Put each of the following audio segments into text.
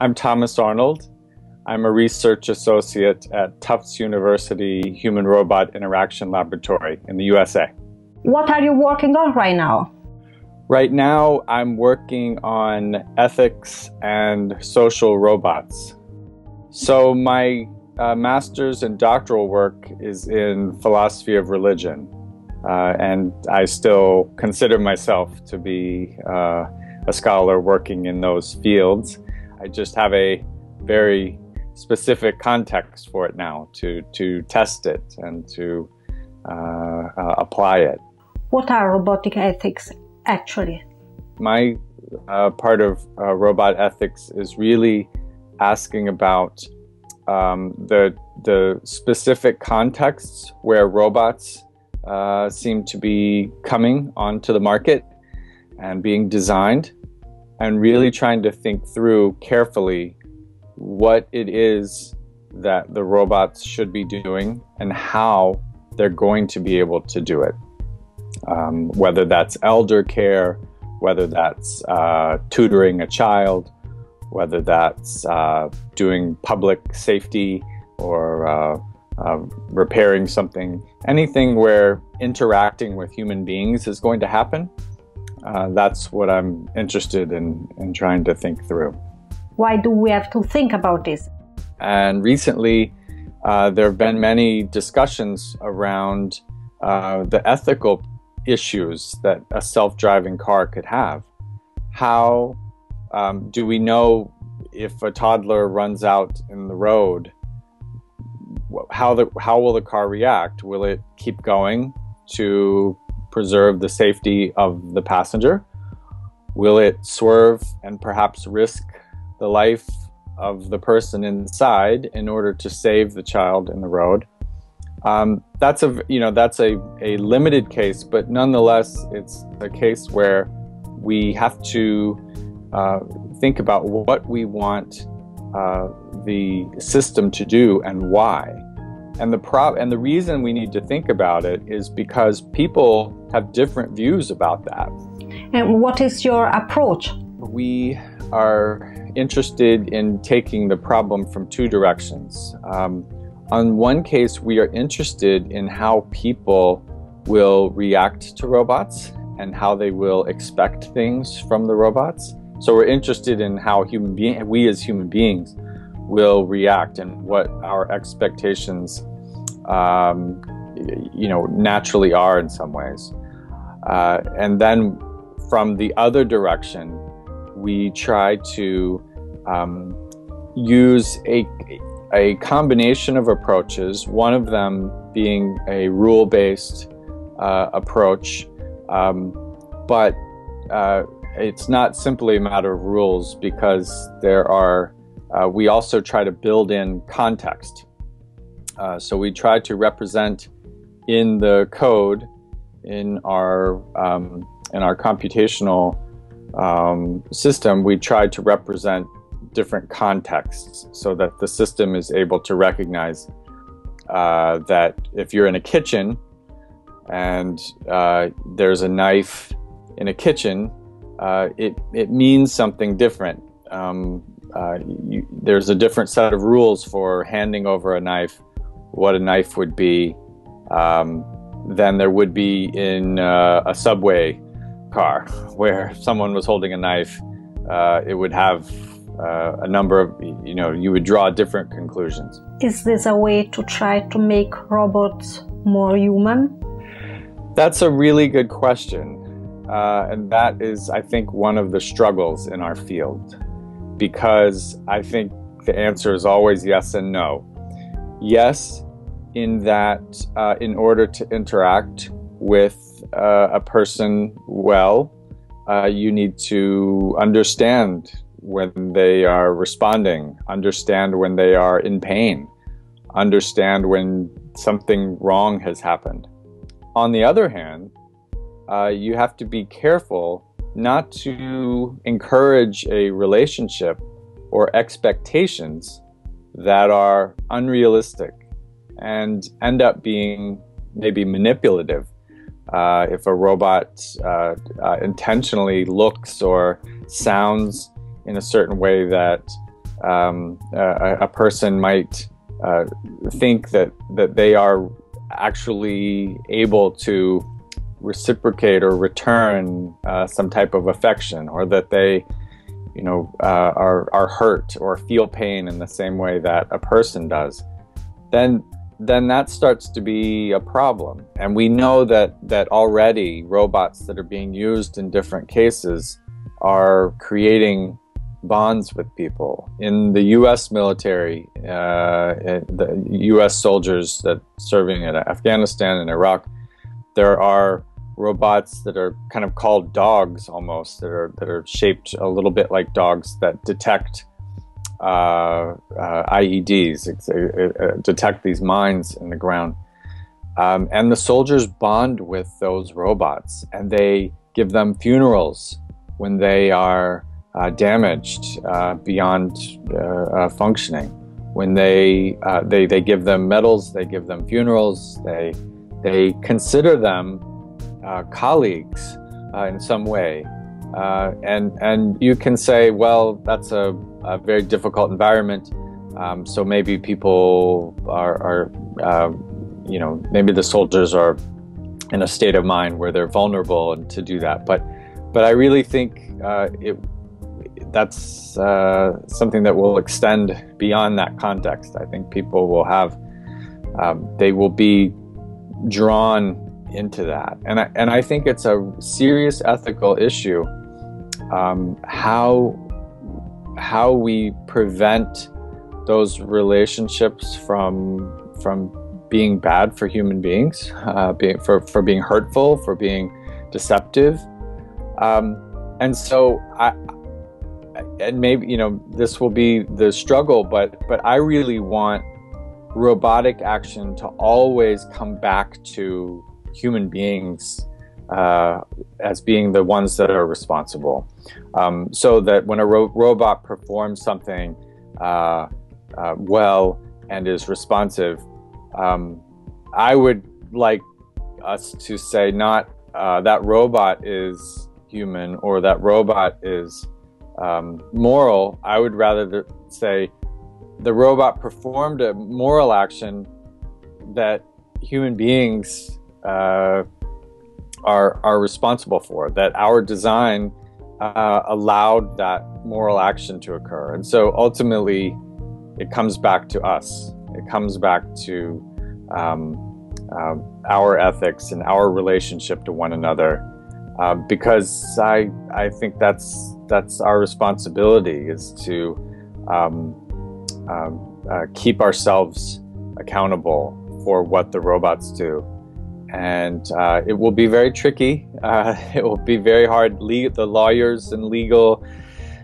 I'm Thomas Arnold. I'm a research associate at Tufts University Human Robot Interaction Laboratory in the USA. What are you working on right now? Right now, I'm working on ethics and social robots. So, my uh, master's and doctoral work is in philosophy of religion. Uh, and I still consider myself to be uh, a scholar working in those fields. I just have a very specific context for it now to, to test it and to uh, uh, apply it. What are robotic ethics actually? My uh, part of uh, robot ethics is really asking about um, the, the specific contexts where robots uh, seem to be coming onto the market and being designed and really trying to think through carefully what it is that the robots should be doing and how they're going to be able to do it. Um, whether that's elder care, whether that's uh, tutoring a child, whether that's uh, doing public safety or uh, uh repairing something, anything where interacting with human beings is going to happen uh, that's what I'm interested in, in trying to think through. Why do we have to think about this? And recently, uh, there have been many discussions around uh, the ethical issues that a self driving car could have. How um, do we know if a toddler runs out in the road? How, the, how will the car react? Will it keep going to preserve the safety of the passenger? Will it swerve and perhaps risk the life of the person inside in order to save the child in the road? Um, that's a you know that's a, a limited case, but nonetheless, it's a case where we have to uh, think about what we want uh, the system to do and why. And the prob and the reason we need to think about it is because people have different views about that. And what is your approach? We are interested in taking the problem from two directions. Um, on one case, we are interested in how people will react to robots and how they will expect things from the robots. So we're interested in how human being we as human beings will react and what our expectations um, you know naturally are in some ways uh, and then from the other direction we try to um, use a, a combination of approaches one of them being a rule-based uh, approach um, but uh, it's not simply a matter of rules because there are uh, we also try to build in context. Uh, so we try to represent in the code in our um, in our computational um, system. We try to represent different contexts so that the system is able to recognize uh, that if you're in a kitchen and uh, there's a knife in a kitchen, uh, it it means something different. Um, uh, you, there's a different set of rules for handing over a knife, what a knife would be, um, than there would be in uh, a subway car, where someone was holding a knife. Uh, it would have uh, a number of, you know, you would draw different conclusions. Is this a way to try to make robots more human? That's a really good question. Uh, and that is, I think, one of the struggles in our field because I think the answer is always yes and no. Yes, in that uh, in order to interact with uh, a person well, uh, you need to understand when they are responding, understand when they are in pain, understand when something wrong has happened. On the other hand, uh, you have to be careful not to encourage a relationship or expectations that are unrealistic and end up being maybe manipulative. Uh, if a robot uh, uh, intentionally looks or sounds in a certain way that um, a, a, person might uh, think that that they are actually able to reciprocate or return uh, some type of affection, or that they, you know, uh, are are hurt or feel pain in the same way that a person does, then then that starts to be a problem. And we know that that already robots that are being used in different cases are creating bonds with people. In the U.S. military, uh, the U.S. soldiers that serving in Afghanistan and Iraq, there are robots that are kind of called dogs almost that are that are shaped a little bit like dogs that detect uh, uh, IEDs, uh, detect these mines in the ground. Um, and the soldiers bond with those robots and they give them funerals when they are uh, damaged uh, beyond uh, functioning. When they, they, they give them medals, they give them funerals, they, they consider them colleagues in some way. and, and you can say, well, that's a a very difficult environment. Um, so maybe people are, are uh, you know, maybe the soldiers are in a state of mind where they're vulnerable to do that. But, but I really think uh, it, that's uh, something that will extend beyond that context. I think people will have, um, they will be drawn into that, and I, and I think it's a serious ethical issue. Um, how how we prevent those relationships from from being bad for human beings, uh, being, for for being hurtful, for being deceptive, um, and so I and maybe you know this will be the struggle, but but I really want robotic action to always come back to human beings uh, as being the ones that are responsible. Um, so that when a ro- robot performs something uh, uh, well and is responsive, um, I would like us to say not uh, that robot is human or that robot is um, moral. I would rather say the robot performed a moral action that human beings uh, are are responsible for. That our design uh, allowed that moral action to occur, and so ultimately, it comes back to us. It comes back to um, uh, our ethics and our relationship to one another, uh, because I I think that's that's our responsibility is to um, um uh, keep ourselves accountable for what the robots do and uh, it will be very tricky. Uh, it will be very hard. Le- the lawyers and legal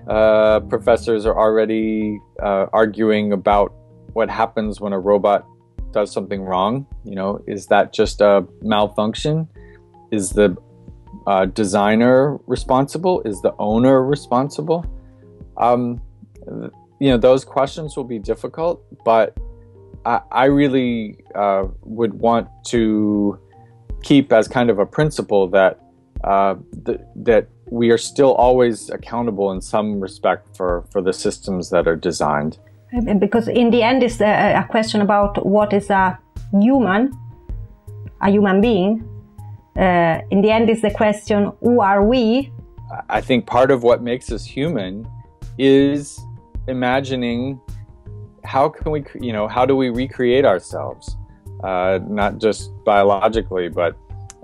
uh, professors are already uh, arguing about what happens when a robot does something wrong. You know, is that just a malfunction? Is the uh, designer responsible? Is the owner responsible? Um, you know, those questions will be difficult, but I, I really uh, would want to keep as kind of a principle that uh, th- that we are still always accountable in some respect for, for the systems that are designed. Because in the end, it's a, a question about what is a human, a human being. Uh, in the end, is the question, who are we? I think part of what makes us human is imagining how can we, you know, how do we recreate ourselves? Uh, not just biologically, but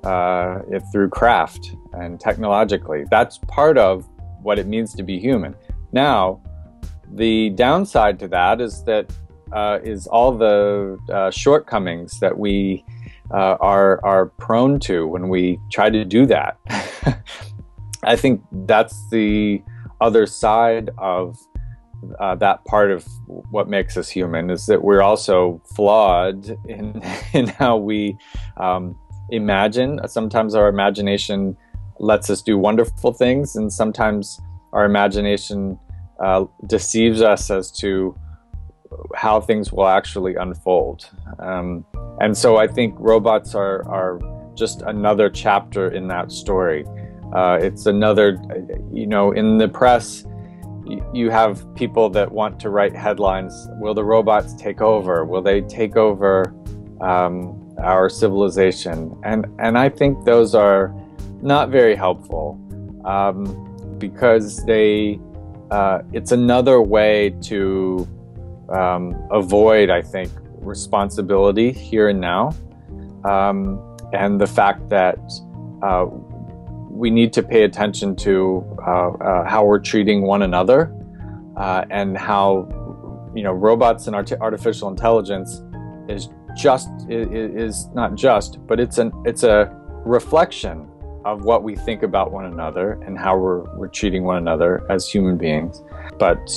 uh, through craft and technologically. That's part of what it means to be human. Now, the downside to that is that uh, is all the uh, shortcomings that we uh, are are prone to when we try to do that. I think that's the other side of uh, that part of what makes us human is that we're also flawed in in how we um, imagine. Sometimes our imagination lets us do wonderful things, and sometimes our imagination uh, deceives us as to how things will actually unfold. Um, and so I think robots are are just another chapter in that story. Uh, it's another, you know, in the press you have people that want to write headlines. Will the robots take over? Will they take over um, our civilization? And and I think those are not very helpful um, because they uh, it's another way to um, avoid, I think, responsibility here and now, um, and the fact that uh, we need to pay attention to uh, uh, how we're treating one another uh, and how you know robots and art- artificial intelligence is just is not just but it's an it's a reflection of what we think about one another and how we're, we're treating one another as human beings. But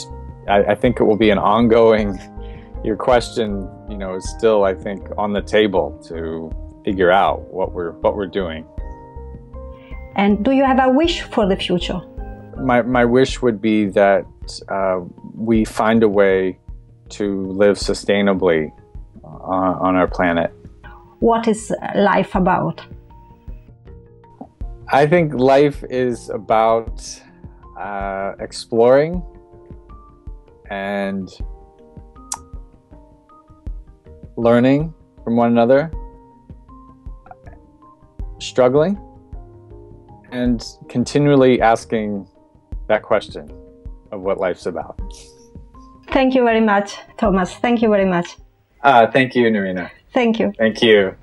I, I think it will be an ongoing your question you know is still i think on the table to figure out what we're what we're doing and do you have a wish for the future? My, my wish would be that uh, we find a way to live sustainably on, on our planet. What is life about? I think life is about uh, exploring and learning from one another, struggling and continually asking that question of what life's about. Thank you very much, Thomas. Thank you very much. Uh, thank you, Narina. Thank you. Thank you.